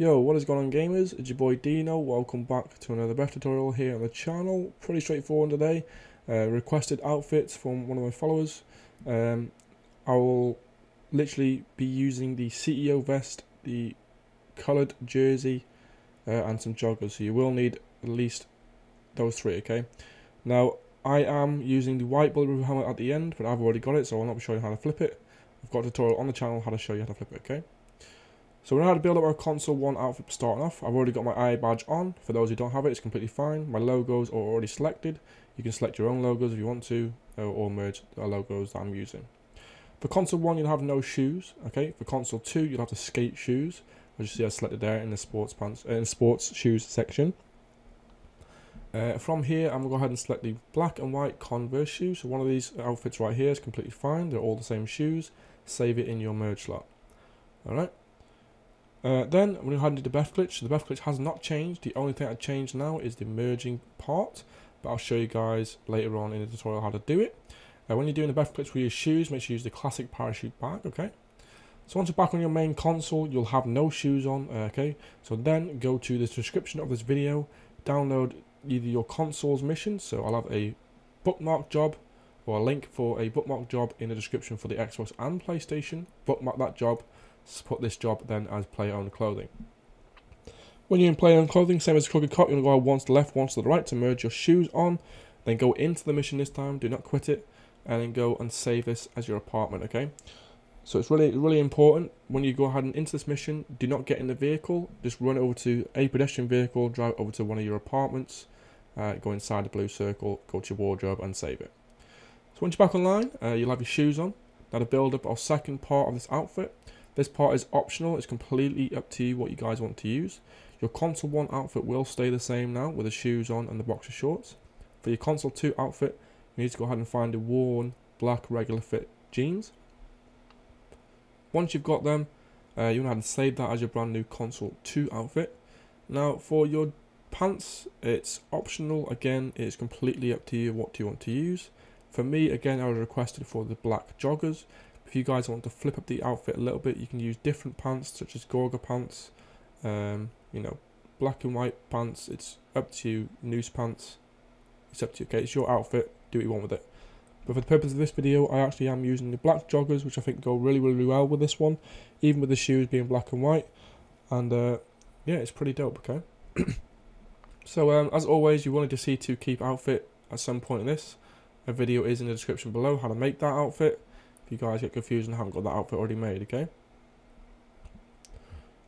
Yo, what is going on gamers? It's your boy Deano. Welcome back to another BEFF tutorial here on the channel. Pretty straightforward today. Uh, requested outfits from one of my followers. Um, I will literally be using the CEO vest, the coloured jersey, uh, and some joggers. So you will need at least those three, okay? Now, I am using the white bulletproof helmet at the end, but I've already got it, so I'll not be showing you how to flip it. I've got a tutorial on the channel how to show you how to flip it, okay? So we know how to build up our console 1 outfit starting off. I've already got my IAA badge on. For those who don't have it, it's completely fine. My logos are already selected. You can select your own logos if you want to, uh, or merge the logos that I'm using. For console 1, you'll have no shoes, okay? For console 2, you'll have the skate shoes, as you see I selected there in the sports pants, uh, in sports shoes section. Uh, from here, I'm going to go ahead and select the black and white Converse shoes. So one of these outfits right here is completely fine. They're all the same shoes. Save it in your merge slot. Alright. Uh, then we're into the BEFF glitch. The BEFF glitch has not changed. The only thing that changed now is the merging part. But I'll show you guys later on in the tutorial how to do it. Uh, when you're doing the BEFF glitch with your shoes, make sure you use the classic parachute bag, okay? So once you're back on your main console, you'll have no shoes on, uh, okay? So then go to the description of this video, download either your console's mission, so I'll have a bookmark job or a link for a bookmark job in the description for the Xbox and PlayStation. Bookmark that job, put this job then as player owned clothing. When you're in player owned clothing, same as crooked cop, you're going to go once to the left, once to the right to merge your shoes on. Then go into the mission this time, do not quit it, and then go and save this as your apartment, okay? So it's really, really important when you go ahead and into this mission, do not get in the vehicle. Just run over to a pedestrian vehicle, drive over to one of your apartments, uh, go inside the blue circle, go to your wardrobe and save it. So once you're back online, uh, you'll have your shoes on. Now to build up our second part of this outfit. This part is optional, it's completely up to you what you guys want to use. Your console 1 outfit will stay the same now with the shoes on and the boxer shorts. For your console 2 outfit, you need to go ahead and find a worn black regular fit jeans. Once you've got them, uh, you want to save that as your brand new console 2 outfit. Now for your pants, it's optional. Again, it's completely up to you what you want to use. For me, again, I was requested for the black joggers. If you guys want to flip up the outfit a little bit, you can use different pants such as cargo pants, um, you know, black and white pants. It's up to you. Noose pants. It's up to you. Okay, it's your outfit. Do what you want with it. But for the purpose of this video, I actually am using the black joggers, which I think go really, really well with this one, even with the shoes being black and white. And uh, yeah, it's pretty dope, okay? so um, as always, you wanted to C2 keep outfit at some point in this. A video is in the description below how to make that outfit. You guys get confused and haven't got that outfit already made, okay?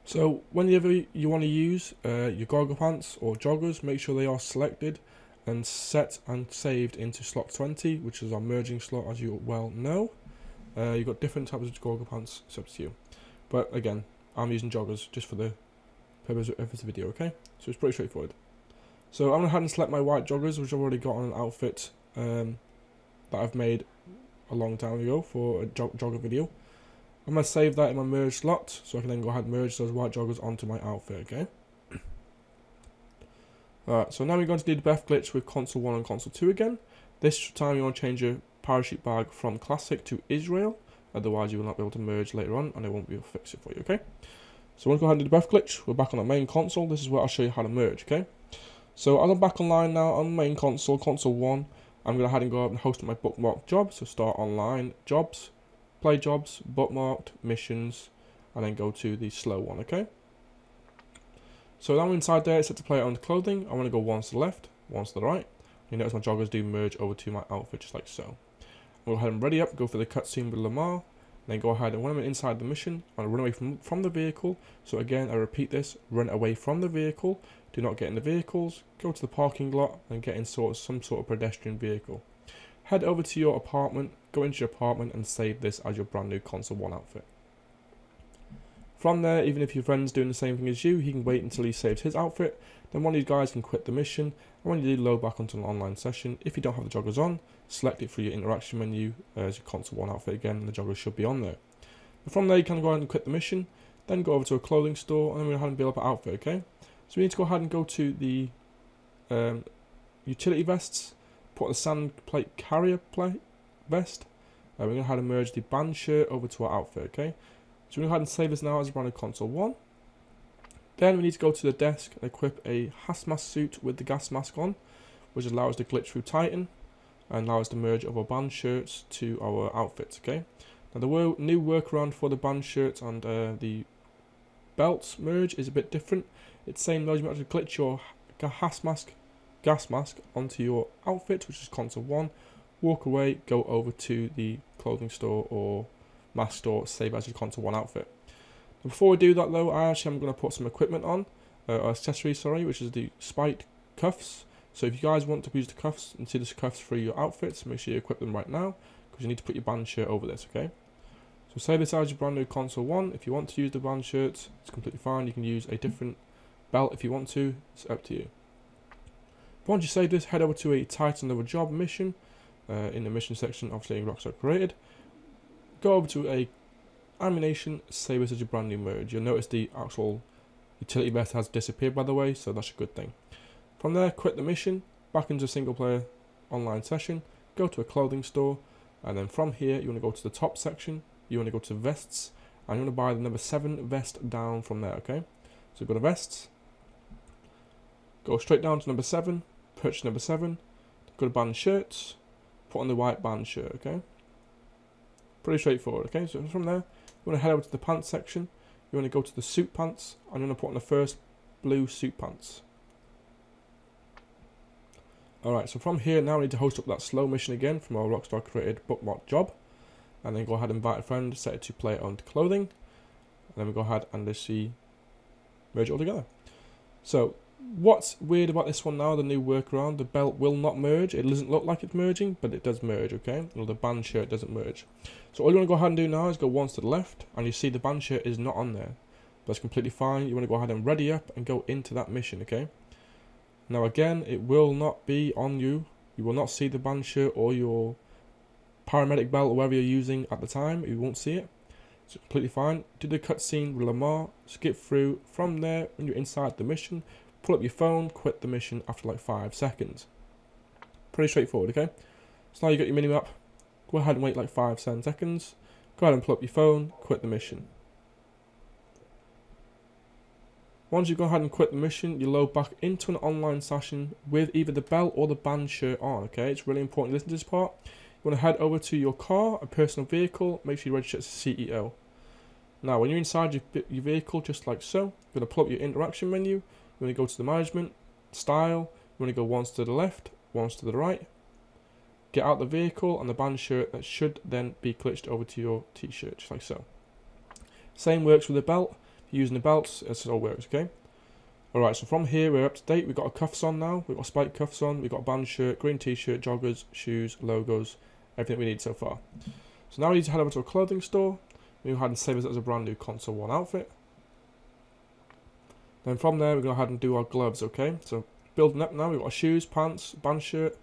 So whenever you want to use uh, your cargo pants or joggers, make sure they are selected and set and saved into slot 20, which is our merging slot, as you well know. Uh, you've got different types of cargo pants, it's up to you. But again, I'm using joggers just for the purpose of this video, okay? So it's pretty straightforward. So I'm going to head and select my white joggers, which I've already got on an outfit um, that I've made a long time ago for a jog jogger video. I'm going to save that in my merge slot, so I can then go ahead and merge those white joggers onto my outfit, okay? Alright, so now we're going to do the BEFF glitch with console 1 and console 2 again. This time you want to change your parachute bag from classic to Israel, otherwise you will not be able to merge later on and it won't be able to fix it for you, okay? So we'll go ahead and do the BEFF glitch. We're back on our main console. This is where I'll show you how to merge, okay? So as I'm back online now on main console, console 1, I'm going to head and go up and host my bookmark job. So start online, jobs, play jobs, bookmarked, missions, and then go to the slow one, okay? So now I'm inside there, it's set to play on the clothing. I want to go once to the left, once to the right. You notice my joggers do merge over to my outfit just like so. We'll go ahead and ready up, go for the cutscene with Lamar. Then go ahead and when I'm inside the mission, I'll run away from, from the vehicle. So again, I repeat this, run away from the vehicle. Do not get in the vehicles. Go to the parking lot and get in sort of some sort of pedestrian vehicle. Head over to your apartment, go into your apartment and save this as your brand new console 1 outfit. From there, even if your friend's doing the same thing as you, he can wait until he saves his outfit. Then one of these guys can quit the mission. And when you do load back onto an online session, if you don't have the joggers on, select it for your interaction menu as your console 1 outfit again, and the joggers should be on there. But from there, you can go ahead and quit the mission. Then go over to a clothing store, and then we're going to build up an outfit, okay? So we need to go ahead and go to the um, utility vests, put the sand plate carrier plate vest. Uh, we're going to have to merge the band shirt over to our outfit, okay? So we're going to go ahead and save this now as a brand new console 1. Then we need to go to the desk and equip a hazmat suit with the gas mask on, which allows the glitch through Titan and allows the merge of our band shirts to our outfits, okay? Now the new workaround for the band shirts and uh, the belts merge is a bit different. It's saying though you might have to glitch your gas mask, gas mask onto your outfit, which is console 1, walk away, go over to the clothing store or mask store, save as your console 1 outfit. Before we do that though, I actually am going to put some equipment on, uh, accessories sorry, which is the spiked cuffs. So if you guys want to use the cuffs and see the cuffs for your outfits, make sure you equip them right now, because you need to put your band shirt over this, okay? So save this is your brand new console 1, if you want to use the band shirts, it's completely fine, you can use a different belt if you want to, it's up to you. Once you save this, head over to a Titan Level Job mission, uh, in the mission section, obviously Rockstar created. Go over to a Ammu-Nation, save this as your brand new merge. You'll notice the actual utility vest has disappeared by the way, so that's a good thing. From there, quit the mission, back into a single player online session, go to a clothing store, and then from here you want to go to the top section, you want to go to vests, and you want to buy the number 7 vest down from there, okay? So go to vests, go straight down to number 7, purchase number 7, go to band shirts, put on the white band shirt, okay? Pretty straightforward, okay? So from there, you want to head over to the pants section, you want to go to the suit pants, and you want to put on the first blue suit pants. Alright, so from here now we need to host up that slow mission again from our Rockstar created bookmark job. And then go ahead and invite a friend, set it to play owned clothing. And then we go ahead and let's see merge it all together. So what's weird about this one now, the new workaround, the belt will not merge. It doesn't look like it's merging, but it does merge, okay? Well, the band shirt doesn't merge. So all you want to go ahead and do now is go once to the left, and you see the band shirt is not on there. That's completely fine. You want to go ahead and ready up and go into that mission, okay? Now again, it will not be on you. You will not see the band shirt or your paramedic belt or whatever you're using at the time. You won't see it. It's completely fine. Do the cutscene with Lamar, skip through. From there, when you're inside the mission, pull up your phone, quit the mission after like 5 seconds. Pretty straightforward, okay? So now you've got your minimap. Go ahead and wait like 5 10 seconds. Go ahead and pull up your phone, quit the mission. Once you go ahead and quit the mission, you load back into an online session with either the belt or the band shirt on, okay? It's really important to listen to this part. You want to head over to your car, a personal vehicle, make sure you register as CEO. Now, when you're inside your, your vehicle, just like so, you're going to pull up your interaction menu. Want to go to the management, style, you want to go once to the left, once to the right. Get out the vehicle and the band shirt that should then be glitched over to your t-shirt, just like so. Same works with the belt using the belts, it all works, okay? Alright, so from here we're up to date. We've got our cuffs on now. We've got spike cuffs on. We've got a band shirt, green t-shirt, joggers, shoes, logos, everything we need so far. So now we need to head over to a clothing store. We go ahead and save as a brand new console 1 outfit. Then from there we go ahead and do our gloves, okay? So building up now, we've got our shoes, pants, band shirt,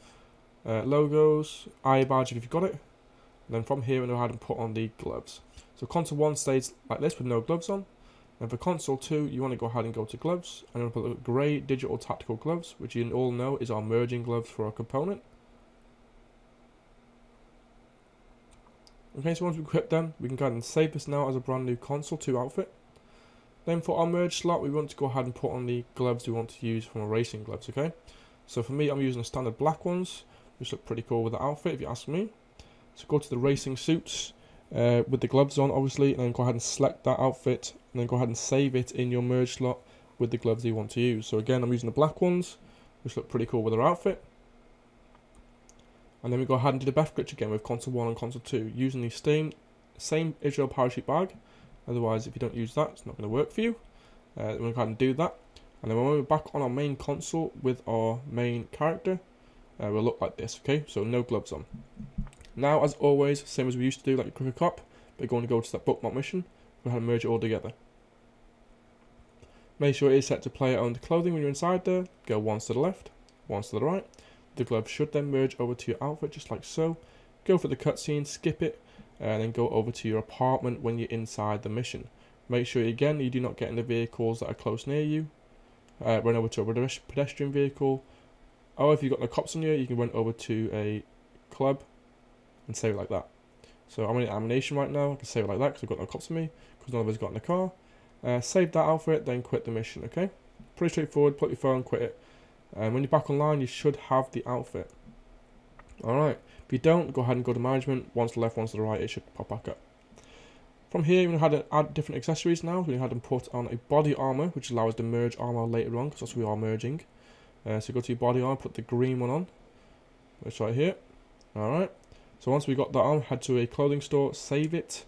uh, logos, eye badge if you've got it. And then from here we go ahead and put on the gloves. So console 1 stays like this with no gloves on. And for console 2, you want to go ahead and go to gloves. And I'm going to put the grey digital tactical gloves, which you all know is our merging gloves for our component. Okay, so once we equip them, we can go ahead and save this now as a brand new console 2 outfit. Then for our merge slot, we want to go ahead and put on the gloves we want to use from our racing gloves, okay? So for me, I'm using the standard black ones, which look pretty cool with the outfit, if you ask me. So go to the racing suits, uh, with the gloves on, obviously, and then go ahead and select that outfit and then go ahead and save it in your merge slot with the gloves you want to use. So again, I'm using the black ones, which look pretty cool with our outfit. And then we go ahead and do the BEFF glitch again with console 1 and console 2, using the same, same Israel parachute bag. Otherwise, if you don't use that, it's not going to work for you. Uh, we're going to do that. And then when we're back on our main console with our main character, uh, we'll look like this, okay? So no gloves on. Now, as always, same as we used to do, like a Crooked Cop, we're going to go to that bookmark mission, go ahead to merge it all together. Make sure it is set to player owned clothing when you're inside there. Go once to the left, once to the right. The glove should then merge over to your outfit just like so. Go for the cutscene, skip it, and then go over to your apartment when you're inside the mission. Make sure again you do not get in the vehicles that are close near you. Uh, run over to a pedestrian vehicle. Or if you've got the cops on you, you can run over to a club and save it like that. So I'm in Ammu-Nation right now. I can save it like that because I've got no cops on me because none of us got in the car. Uh, save that outfit, then quit the mission, okay? Pretty straightforward, put your phone, quit it. And when you're back online, you should have the outfit. Alright, if you don't, go ahead and go to management. Once the left, once to the right, it should pop back up. From here, you have to add different accessories now. We had to put on a body armor, which allows to merge armor later on, because that's what we are merging. Uh, so go to your body armor, put the green one on. It's right here. Alright. So once we got that on, head to a clothing store, save it.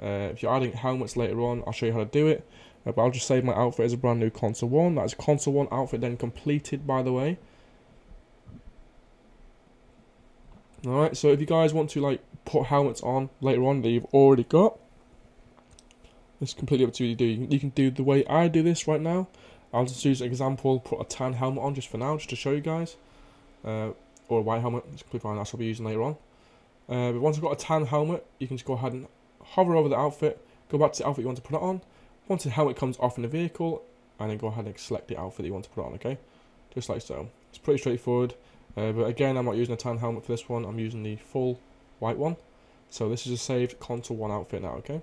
Uh, if you're adding helmets later on, I'll show you how to do it. Uh, but I'll just save my outfit as a brand new console 1. That's console 1 outfit then completed, by the way. Alright, so if you guys want to like put helmets on later on that you've already got, it's completely up to you to do. You can, do the way I do this right now. I'll just use an example, put a tan helmet on just for now, just to show you guys. Uh, or a white helmet, it's completely fine, that's what I'll be using later on. Uh, but once I've got a tan helmet, you can just go ahead and hover over the outfit, go back to the outfit you want to put it on. Once the helmet comes off in the vehicle, and then go ahead and select the outfit that you want to put on, okay? Just like so. It's pretty straightforward. Uh, but again, I'm not using a tan helmet for this one, I'm using the full white one. So this is a saved console 1 outfit now, okay?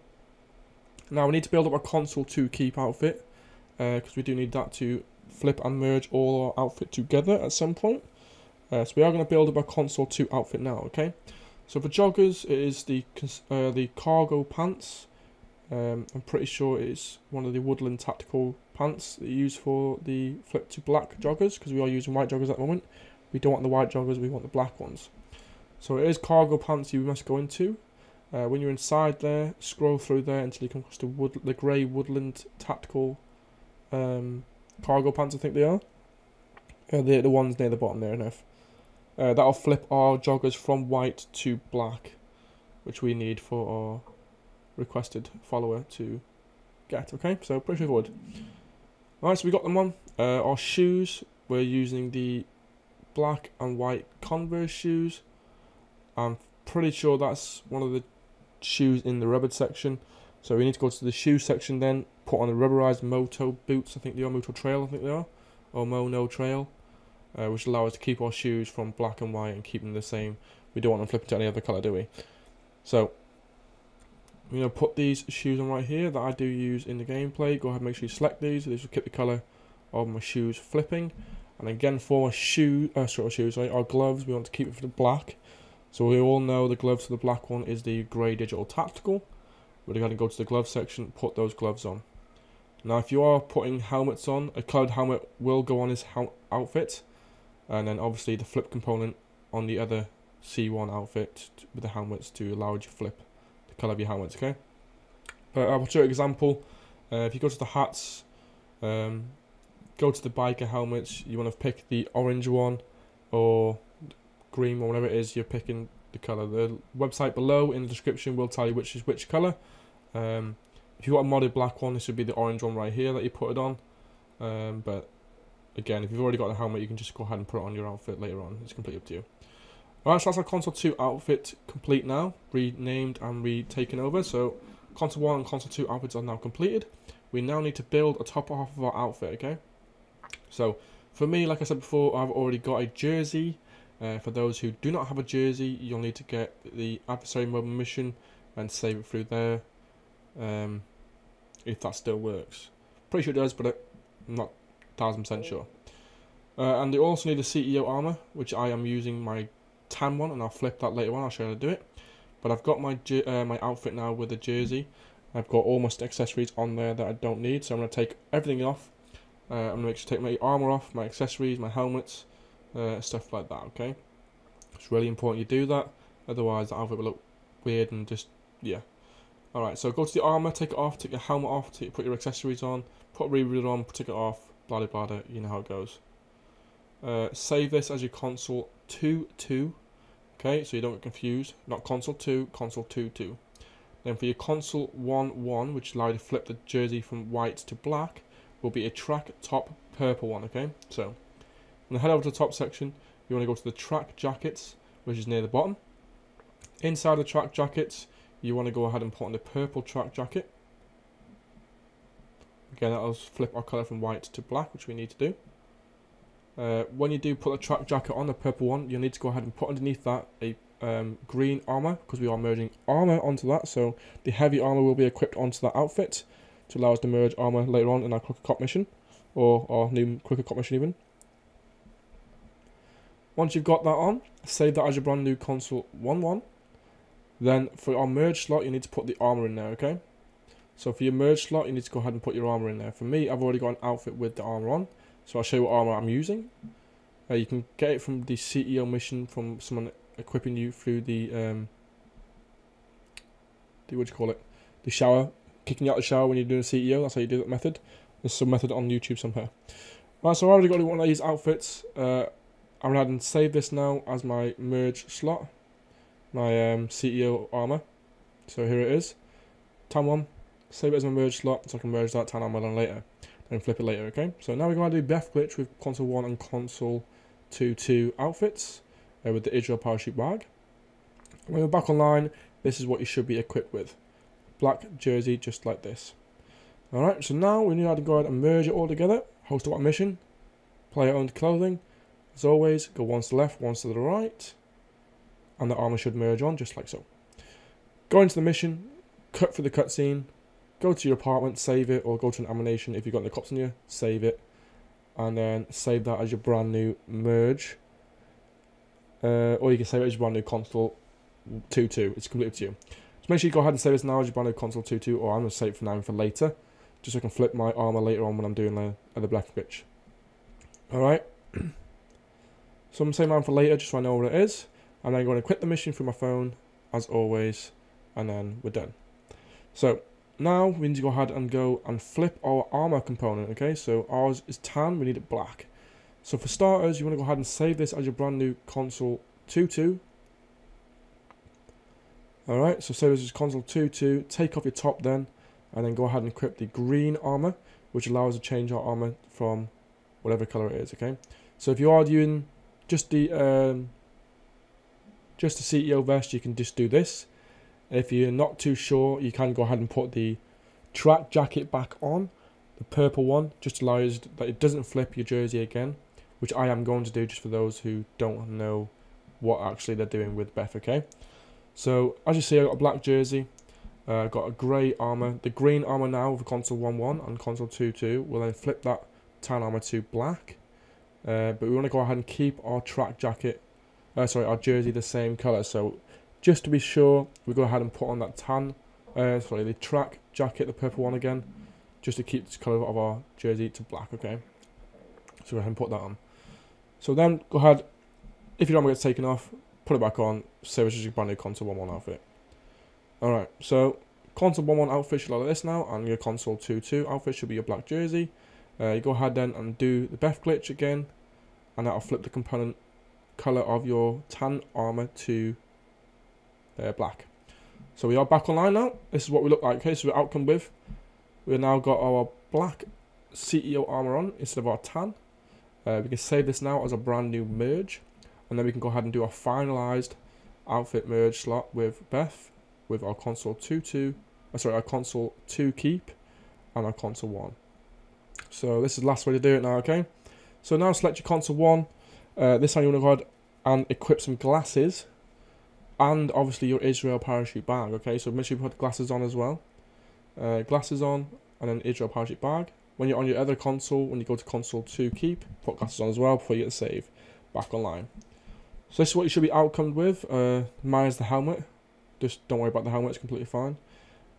Now we need to build up a console 2 keep outfit, because uh, we do need that to flip and merge all our outfit together at some point. Uh, so we are going to build up a console 2 outfit now, okay? So for joggers, it is the uh, the cargo pants. Um, I'm pretty sure it's one of the woodland tactical pants that you use for the flip to black joggers because we are using white joggers at the moment. We don't want the white joggers, we want the black ones. So it is cargo pants you must go into. Uh, when you're inside there, scroll through there until you come across the wood, the grey woodland tactical um, cargo pants. I think they are. Uh, the the ones near the bottom there enough. Uh, that'll flip our joggers from white to black, which we need for our requested follower to get. Okay, so pretty straightforward. Alright, so we got them on. Uh, our shoes, we're using the black and white Converse shoes. I'm pretty sure that's one of the shoes in the rubbered section. So we need to go to the shoe section then, put on the rubberized Moto boots, I think they are, Moto Trail, I think they are, or Mono Trail uh, which allow us to keep our shoes from black and white and keep them the same. We don't want them flipping to any other colour, do we? So, I'm going to put these shoes on right here that I do use in the gameplay. Go ahead and make sure you select these. This will keep the colour of my shoes flipping. And again, for my shoe, uh, sort of shoes, sorry, our gloves, we want to keep it for the black. So we all know the gloves for the black one is the grey digital tactical. We're going to go to the glove section, put those gloves on. Now, if you are putting helmets on, a coloured helmet will go on his outfit and then obviously the flip component on the other C1 outfit with the helmets to allow you to flip the colour of your helmets, okay? But I'll show you an example. Uh, if you go to the hats, um, go to the biker helmets, you want to pick the orange one or green or whatever it is you're picking the colour. The website below in the description will tell you which is which colour. Um, if you got a modded black one, this would be the orange one right here that you put it on. Um, but Again, if you've already got the helmet, you can just go ahead and put it on your outfit later on. It's completely up to you. Alright, so that's our Console 2 outfit complete now. Renamed and retaken over. So, Console 1 and Console 2 outfits are now completed. We now need to build a top half of our outfit, okay? So, for me, like I said before, I've already got a jersey. Uh, for those who do not have a jersey, you'll need to get the adversary mobile mission and save it through there. Um, if that still works. Pretty sure it does, but I'm not thousand percent sure. Uh, and they also need a CEO armor, which I am using my tan one, and I'll flip that later on. I'll show you how to do it. But I've got my uh, my outfit now with the jersey. I've got almost accessories on there that I don't need, so I'm going to take everything off. Uh, I'm to make sure to take my armor off, my accessories, my helmets, uh, stuff like that. Okay, it's really important you do that. Otherwise, the outfit will look weird and just yeah. All right, so go to the armor, take it off, take your helmet off, take, put your accessories on, put rebreather on, take it off, blah blah blah, you know how it goes. Uh, save this as your console 2 2. Okay, so you don't get confused. Not console 2, console 2 2. Then for your console 1 1, which allows you to flip the jersey from white to black, will be a track top purple one. Okay, so I'm head over to the top section. You want to go to the track jackets, which is near the bottom. Inside the track jackets, you want to go ahead and put on the purple track jacket. Again, that'll flip our colour from white to black, which we need to do. Uh, when you do put the track jacket on, the purple one, you'll need to go ahead and put underneath that a um, green armour, because we are merging armour onto that, so the heavy armour will be equipped onto that outfit. To allow us to merge armor later on in our Crooked Cop mission, or our new Crooked Cop mission even. Once you've got that on, save that as your brand new console 1-1. Then for our merge slot, you need to put the armor in there, okay? So for your merge slot, you need to go ahead and put your armor in there. For me, I've already got an outfit with the armor on, so I'll show you what armor I'm using. Uh, you can get it from the CEO mission from someone equipping you through the um, the what do you call it? The shower, kicking you out of the shower when you're doing CEO. That's how you do that method. There's some method on YouTube somewhere. Right, so I already got one of these outfits. Uh, I'm going to add and save this now as my merge slot, my um, CEO armor. So here it is, tan one. Save it as my merge slot so I can merge that tan armor on later, then flip it later. Okay. So now we're going to do BEFF glitch with console one and console two two outfits uh, with the Israel parachute bag. When we're back online, this is what you should be equipped with. Black jersey just like this. Alright, so now we need to go ahead and merge it all together. Host a mission. Player owned clothing. As always, go once to the left, once to the right. And the armor should merge on just like so. Go into the mission, cut through the cutscene, go to your apartment, save it, or go to an Ammu-Nation if you've got the cops on you, save it. And then save that as your brand new merge. Uh, or you can save it as your brand new console 2-2. It's completely up to you. Make sure you go ahead and save this now as your brand new console 2-2, or I'm going to save it for now and for later. Just so I can flip my armor later on when I'm doing the, the black pitch. Alright. so I'm going to save mine for later just so I know what it is. And then I'm going to quit the mission through my phone, as always. And then we're done. So, now we need to go ahead and go and flip our armor component, okay? So ours is tan, we need it black. So for starters, you want to go ahead and save this as your brand new console 2.2. Alright, so save this as console 2.2, take off your top then, and then go ahead and equip the green armor, which allows to change our armor from whatever color it is, okay? So if you are doing just the um, just the CEO vest, you can just do this. If you're not too sure, you can go ahead and put the track jacket back on, the purple one, just allows that it doesn't flip your jersey again, which I am going to do just for those who don't know what actually they're doing with BEFF, okay? So, as you see, I've got a black jersey, uh, got a grey armour. The green armour now with console 1-1 and console 2-2 will then flip that tan armour to black. Uh, but we want to go ahead and keep our track jacket, uh, sorry, our jersey the same colour. So just to be sure, we go ahead and put on that tan, uh, sorry, the track jacket, the purple one again, just to keep the colour of our jersey to black, okay? So go ahead and put that on. So then go ahead, if your armor gets taken off, put it back on, save it as your brand new console 1-1 outfit. Alright, so console 1-1 outfit should look like this now, and your console 2-2 outfit should be your black jersey. Uh, you go ahead then and do the BEFF glitch again, and that'll flip the component colour of your tan armour to uh, black. So we are back online now. This is what we look like. Okay, so we're outcome with. We've now got our black CEO armor on instead of our tan. Uh, we can save this now as a brand new merge. And then we can go ahead and do a finalized outfit merge slot with BEFF, with our console 2-2, uh, sorry, our console 2 keep, and our console 1. So this is the last way to do it now, okay? So now select your console 1. Uh, this time you want to go ahead and equip some glasses and obviously your Israel parachute bag. Okay, so make sure you put glasses on as well. Uh, glasses on, and then Israel parachute bag. When you're on your other console, when you go to console 2 keep, put glasses on as well before you get the save back online. So this is what you should be outcomed with. Uh, minus the helmet. Just don't worry about the helmet, it's completely fine.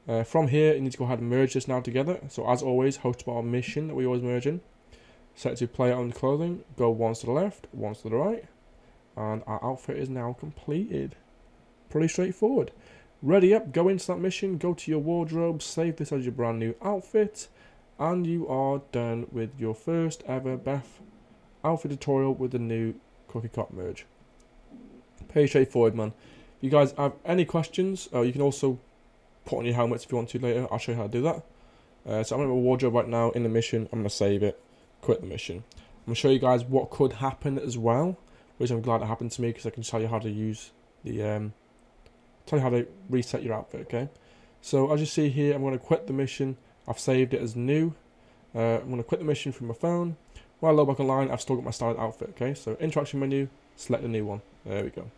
Uh, from here, you need to go ahead and merge this now together. So as always, host bar mission that we always merge in. Set to player owned clothing. Go once to the left, once to the right. And our outfit is now completed. Pretty straightforward. Ready up, go into that mission, go to your wardrobe, save this as your brand new outfit, and you are done with your first ever BEFF outfit tutorial with the new Crooked Cop merge. Pretty straightforward, man. If you guys have any questions, uh, you can also put on your helmets if you want to later. I'll show you how to do that. Uh, so I'm in my wardrobe right now in the mission. I'm going to save it, quit the mission. I'm going to show you guys what could happen as well, which I'm glad it happened to me because I can tell you how to use the um, tell you how to reset your outfit, okay? So as you see here, I'm going to quit the mission. I've saved it as new. Uh, I'm going to quit the mission from my phone. While I load back online, I've still got my started outfit, okay? So interaction menu, select the new one. There we go.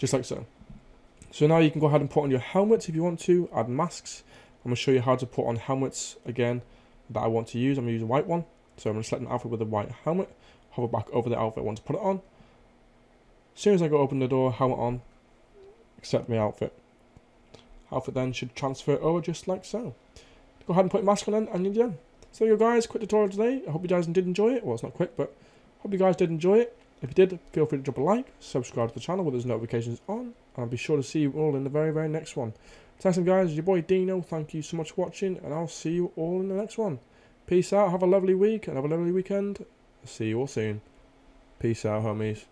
Just like so. So now you can go ahead and put on your helmet if you want to, add masks, I'm going to show you how to put on helmets again that I want to use. I'm going to use a white one. So I'm going to select an outfit with a white helmet, hover back over the outfit I want to put it on. As soon as I go open the door, helmet on, accept my outfit. Outfit then should transfer over just like so. Go ahead and put your mask on then, and you're done. So there you go guys, quick tutorial today. I hope you guys did enjoy it. Well, it's not quick, but hope you guys did enjoy it. If you did, feel free to drop a like, subscribe to the channel with those notifications on, and I'll be sure to see you all in the very, very next one. Thanks guys, your boy Deano, thank you so much for watching, and I'll see you all in the next one. Peace out, have a lovely week, and have a lovely weekend. See you all soon. Peace out, homies.